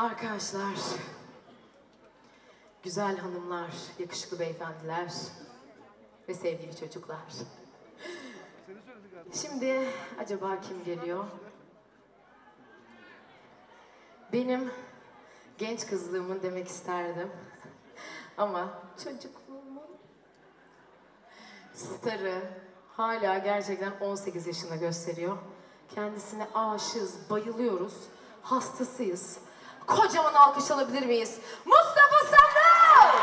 Arkadaşlar, güzel hanımlar, yakışıklı beyefendiler ve sevgili çocuklar. Şimdi acaba kim geliyor? Benim genç kızlığımın demek isterdim. Ama çocukluğumun starı hala gerçekten 18 yaşında gösteriyor. Kendisine aşığız, bayılıyoruz, hastasıyız. Kocaman alkış alabilir miyiz? Mustafa Sandal!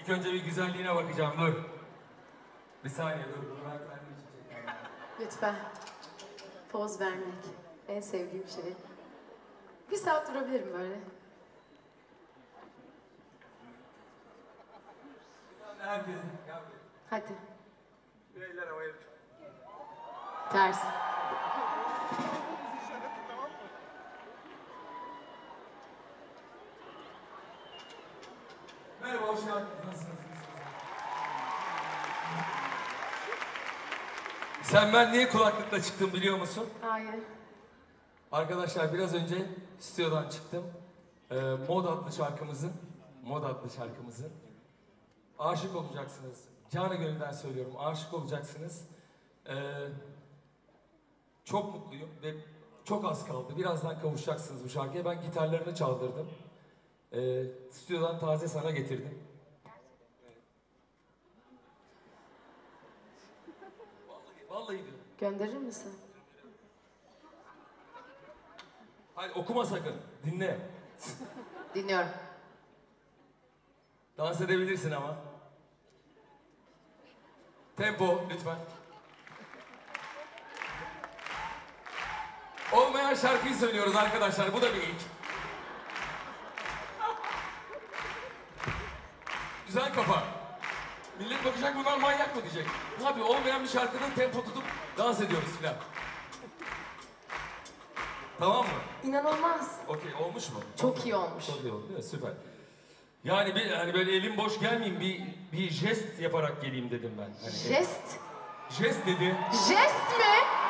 İlk önce bir güzelliğine bakacağım dur. Bir saniye dur. Burak ben de çekeceğim. Lütfen. Poz vermek en sevdiğim şey. Bir saat durabilirim böyle. Herkes. Hadi. bir eller havaya. Ters. Merhaba hoş geldiniz. Nasılsınız? Sen ben niye kulaklıkla çıktım biliyor musun? Hayır. Arkadaşlar biraz önce stüdyodan çıktım. Ee, Mod adlı şarkımızın, Mod adlı şarkımızın aşık olacaksınız. Canı gönülden söylüyorum, aşık olacaksınız. Ee, çok mutluyum ve çok az kaldı. Birazdan kavuşacaksınız bu şarkıya. Ben gitarlarını çaldırdım. Ee, stüdyodan taze sana getirdim. Vallahi, diyorum. Gönderir misin? Hayır okuma sakın, dinle. Dinliyorum. Dans edebilirsin ama. Tempo lütfen. Olmayan şarkıyı söylüyoruz arkadaşlar. Bu da bir ilk. Güzel kafa. Millet bakacak bunlar manyak mı diyecek. Ne yapıyor? Olmayan bir şarkının tempo tutup dans ediyoruz filan. Tamam mı? İnanılmaz. Okey olmuş mu? Çok iyi olmuş. Çok iyi oldu değil mi? Süper. Yani bir hani böyle elim boş gelmeyeyim bir bir jest yaparak geleyim dedim ben. Hani Jest. jest dedi. Jest mi?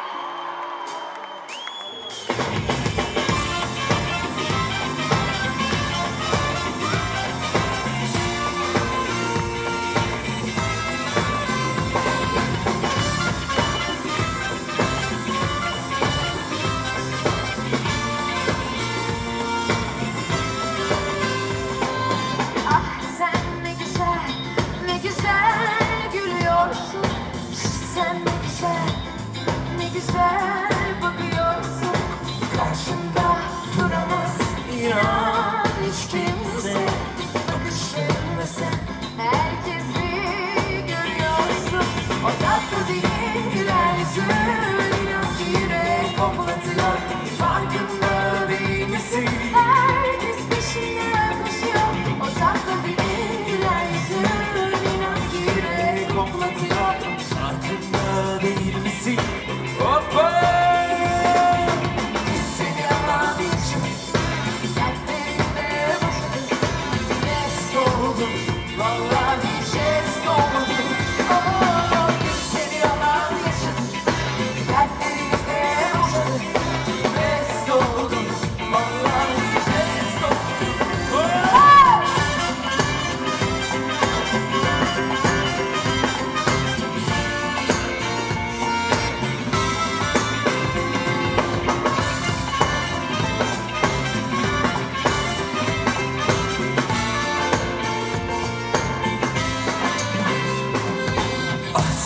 Sen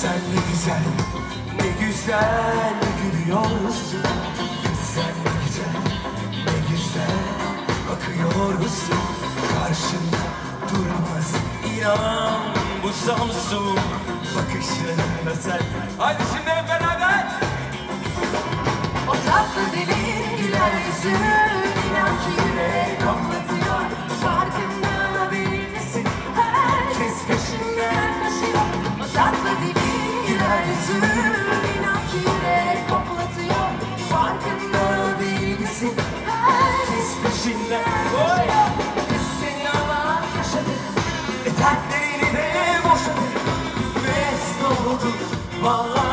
sen ne güzel, ne güzel gülüyorsun. Sen ne güzel, ne güzel bakıyorsun. Karşında duramaz inan bu Samsun Bakışlarında sen. Hadi şimdi hep beraber. O tatlı dilin güler yüzün inan ki peşinde. Oy! Biz seni ama yaşadık. Eteklerini de boşadık. Mest olduk. Vallahi